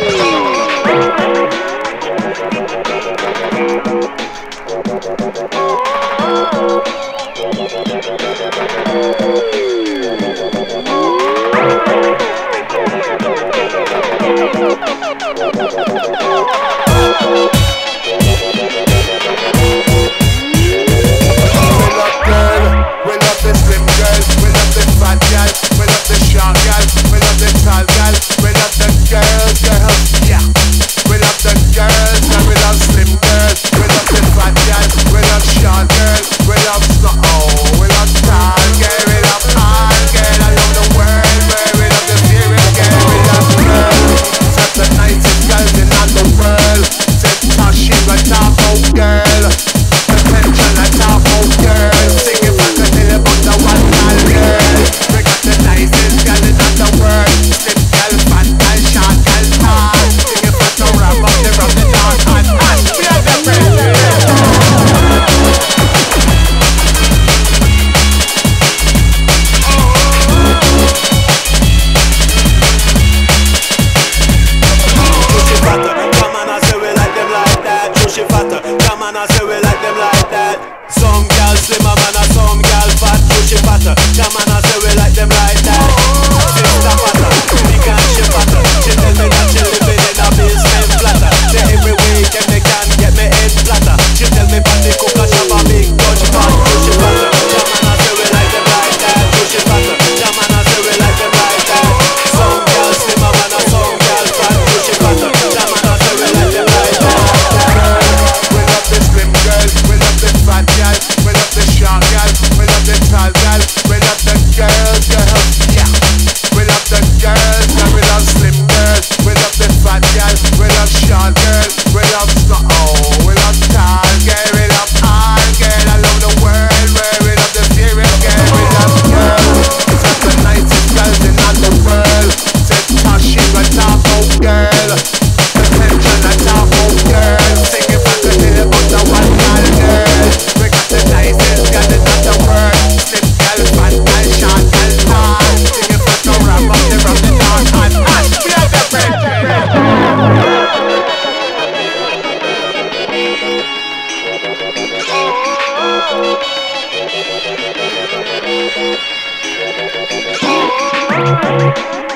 Música Música